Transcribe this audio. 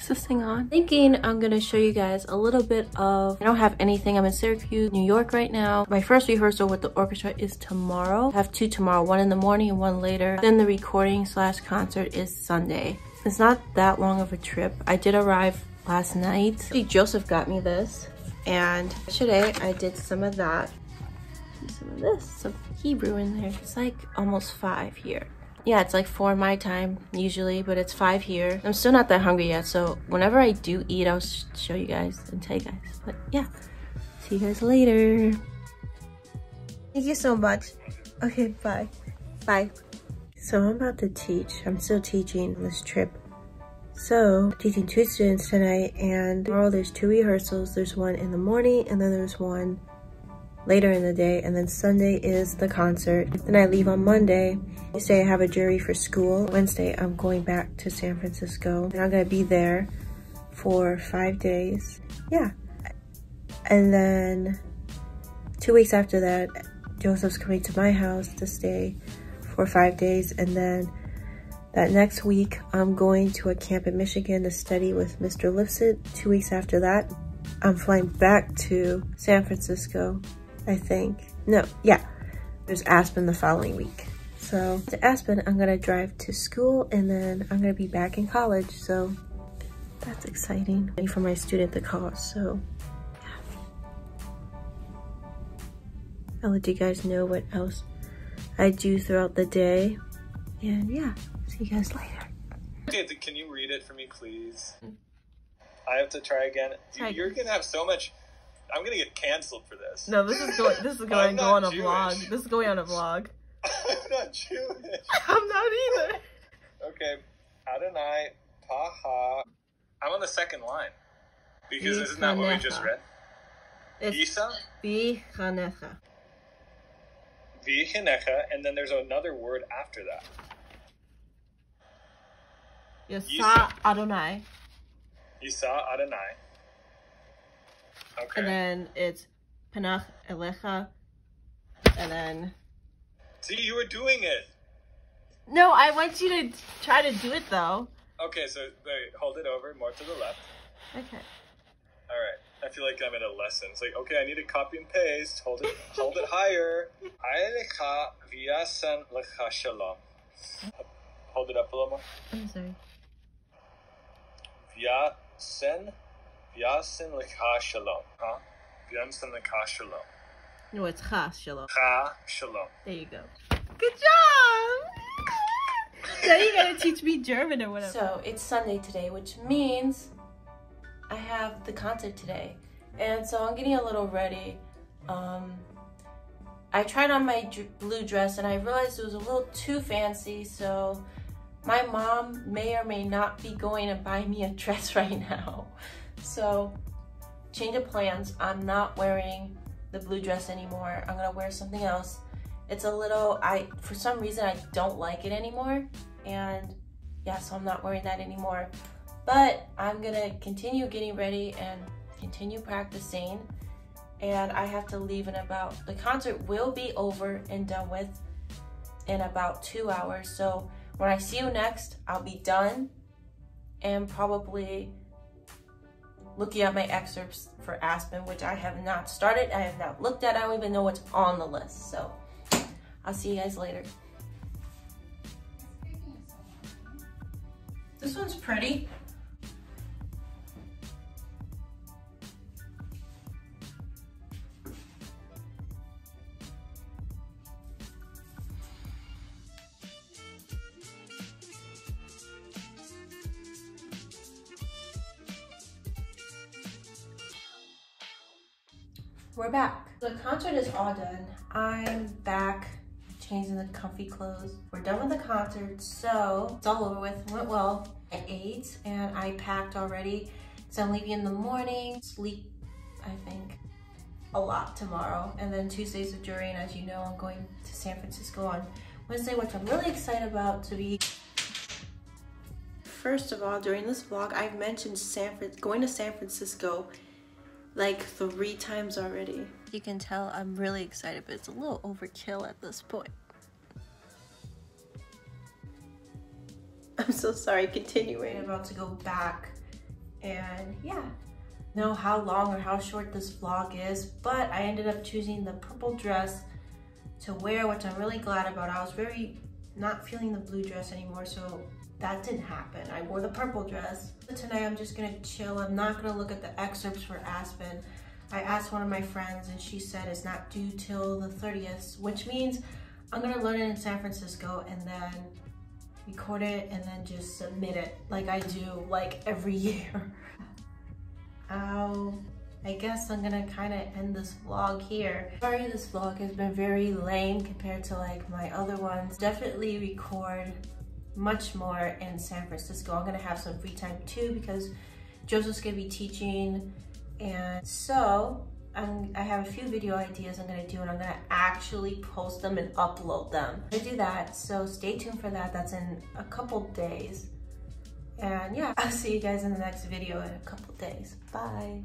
Is this thing on? Thinking I'm gonna show you guys a little bit of, I don't have anything. I'm in Syracuse, New York right now. My first rehearsal with the orchestra is tomorrow. I have two tomorrow, one in the morning and one later. Then the recording slash concert is Sunday. It's not that long of a trip. I did arrive last night. Joseph got me this. And today I did some of that. Some of this, some Hebrew in there. It's like almost five here yeah, it's like four my time usually, but it's five here. I'm still not that hungry yet, so whenever I do eat, I'll sh show you guys and tell you guys. But yeah, see you guys later. Thank you so much. Okay, bye. Bye. So I'm about to teach. I'm still teaching this trip. So, teaching two students tonight, and tomorrow there's two rehearsals. There's one in the morning, and then there's one later in the day and then Sunday is the concert. Then I leave on Monday. Tuesday I have a jury for school. Wednesday I'm going back to San Francisco and I'm gonna be there for five days. Yeah. And then two weeks after that, Joseph's coming to my house to stay for five days and then that next week I'm going to a camp in Michigan to study with Mr. Lifsit. Two weeks after that, I'm flying back to San Francisco I think. No, yeah. There's Aspen the following week. So to Aspen, I'm gonna drive to school and then I'm gonna be back in college. So that's exciting for my student to call, So yeah. I'll let you guys know what else I do throughout the day. And yeah, see you guys later. Okay, can you read it for me, please? I have to try again. Dude, you're gonna have so much I'm gonna get canceled for this. No, this is going. This is going to go on a Jewish. vlog. This is going on a vlog. I'm not Jewish. I'm not either. Okay, Adonai Taha. I'm on the second line because isn't that what we just read? It's Isa. Vichanecha. Vichanecha, and then there's another word after that. Yisa Adonai. Yisa Adonai. Okay. And then it's Panach Elecha. And then. See, you were doing it. No, I want you to try to do it though. Okay, so wait, hold it over more to the left. Okay. All right. I feel like I'm in a lesson. It's like, okay, I need to copy and paste. Hold it, hold it higher. viasan lecha shalom. Hold it up a little more. I'm sorry. Viasen V'yasin lecha shalom. Huh? V'yasin lecha shalom. No, it's cha shalom. Cha shalom. There you go. Good job! now you gotta teach me German or whatever. So, it's Sunday today, which means I have the concert today. And so I'm getting a little ready. Um, I tried on my blue dress and I realized it was a little too fancy, so my mom may or may not be going to buy me a dress right now. So change of plans. I'm not wearing the blue dress anymore. I'm gonna wear something else. It's a little, I for some reason I don't like it anymore. And yeah, so I'm not wearing that anymore. But I'm gonna continue getting ready and continue practicing. And I have to leave in about, the concert will be over and done with in about two hours. So when I see you next, I'll be done and probably looking at my excerpts for Aspen, which I have not started. I have not looked at. I don't even know what's on the list. So I'll see you guys later. This one's pretty. We're back. The concert is all done. I'm back changing the comfy clothes. We're done with the concert, so it's all over with. Went well. I ate and I packed already. So I'm leaving in the morning, sleep, I think, a lot tomorrow. And then Tuesday's jury, and as you know, I'm going to San Francisco on Wednesday, which I'm really excited about to be First of all, during this vlog, I've mentioned San going to San Francisco like three times already. You can tell I'm really excited, but it's a little overkill at this point. I'm so sorry, continuing. I'm about to go back And yeah, know how long or how short this vlog is, but I ended up choosing the purple dress to wear, which I'm really glad about. I was very not feeling the blue dress anymore, so that didn't happen. I wore the purple dress. Tonight I'm just gonna chill. I'm not gonna look at the excerpts for Aspen. I asked one of my friends and she said it's not due till the 30th, which means I'm gonna learn it in San Francisco and then record it and then just submit it like I do like every year. Ow. I guess I'm gonna kind of end this vlog here. Sorry this vlog has been very lame compared to like my other ones. Definitely record much more in San Francisco. I'm gonna have some free time too because Joseph's gonna be teaching and so I'm, i have a few video ideas I'm gonna do and I'm gonna actually post them and upload them. I do that, so stay tuned for that. That's in a couple days. And yeah, I'll see you guys in the next video in a couple days. Bye.